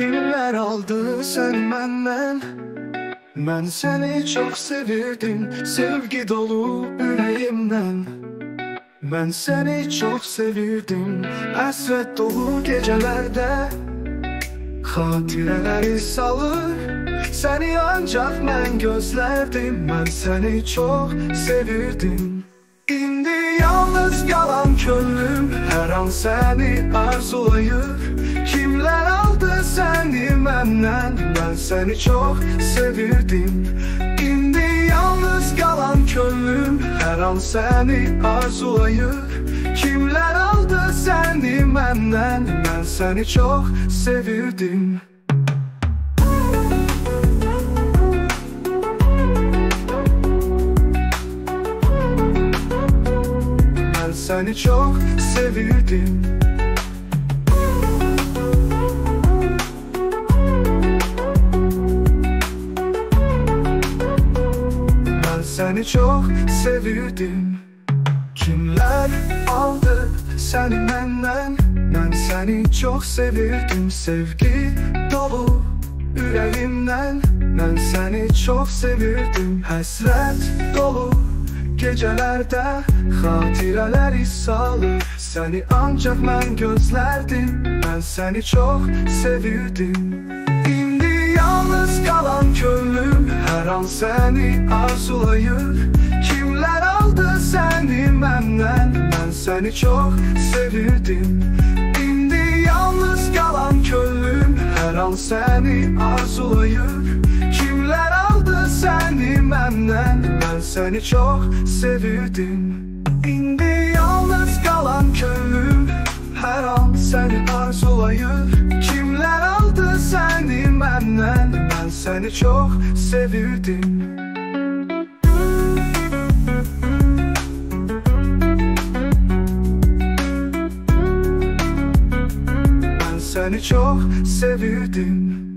Kimler aldı sen benden? Ben seni çok sevirdim Sevgi dolu yüreğimden. Ben seni çok sevirdim Hasret dolu gecelerde. Hatireleri salır Seni ancak ben gözlerdim. Ben seni çok sevirdim Her an seni arzulayır Kimler aldı seni benden? Ben seni çok sevirdim. İndi yalnız kalan gönlüm Her an seni arzulayır Kimler aldı seni benden? Ben seni çok sevirdim seni çok sevirdim. Ben seni çok sevirdim. Kimler aldı seni benden? Ben seni çok sevirdim. Sevgi dolu yüreğimden. Ben seni çok sevirdim. Hasret dolu gecelerde Hatireleri salır Seni ancak ben gözlerdim. Ben seni çok sevirdim. İndi yalnız kalan gönlüm Her an seni arzulayır. Kimler aldı seni benden? Ben seni çok sevirdim. İndi yalnız kalan gönlüm Her an seni arzulayır aldı seni benden Ben seni çok sevirdim İndi yalnız kalan gönlüm Her an seni arzulayır Kimler aldı seni benden? Ben seni çok sevirdim Ben seni çok sevirdim